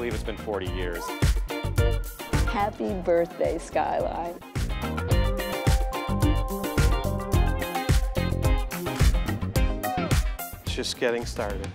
believe it's been 40 years. Happy birthday, Skyline. Just getting started.